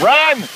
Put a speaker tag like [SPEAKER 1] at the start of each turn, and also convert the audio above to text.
[SPEAKER 1] Run!